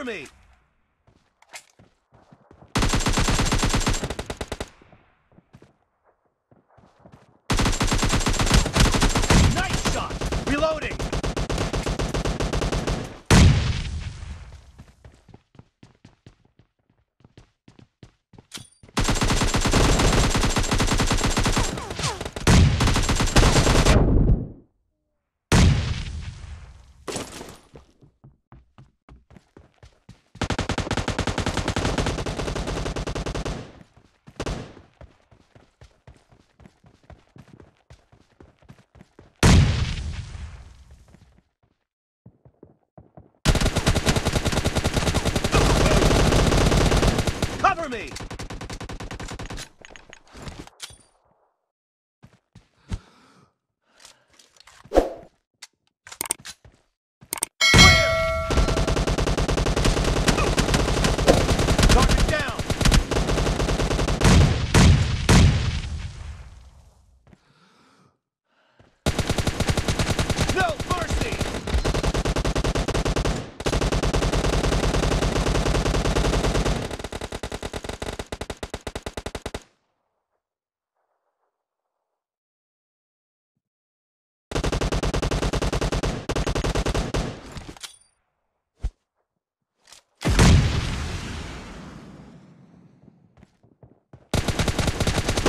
Cover me! Nice shot! Reloading! Cover me! Target down! No mercy!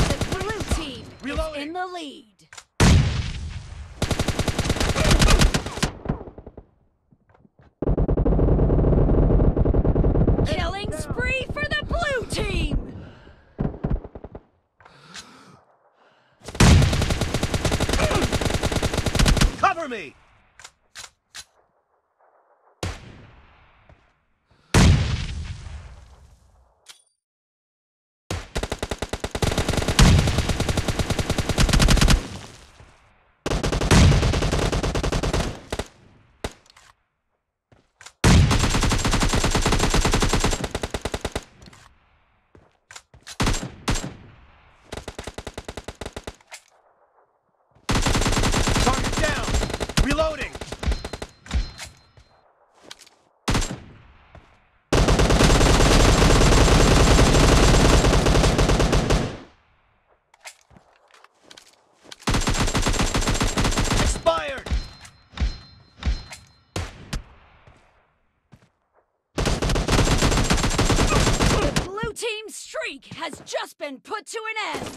The blue team is Reloading. The lead. Killing spree for the blue team. Cover me! Target down! Reloading! Expired! The blue team's streak has just been put to an end.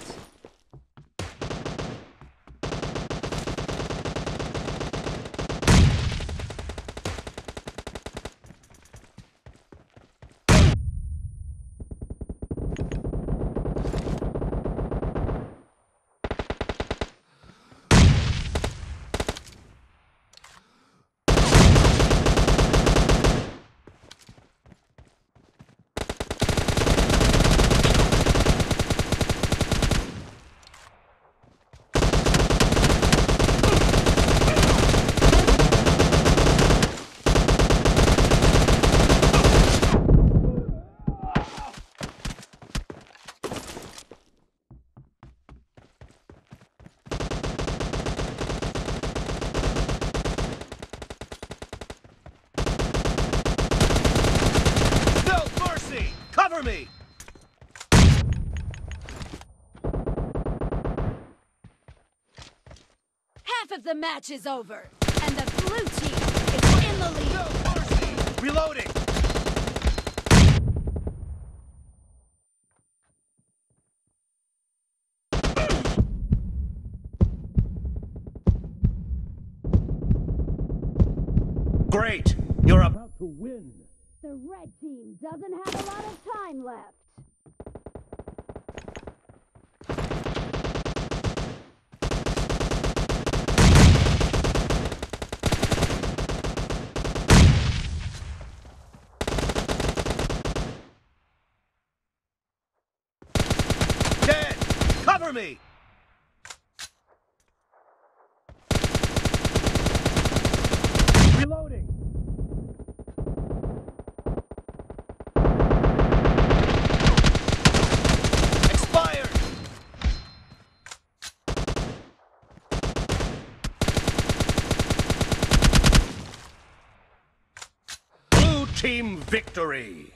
No mercy! Cover me! Half of the match is over, And the blue team is in the lead. No! Reloading! Great! You're about to win. The red team doesn't have a lot of time left. Dead! Cover me! Reloading! Expired! Blue team victory!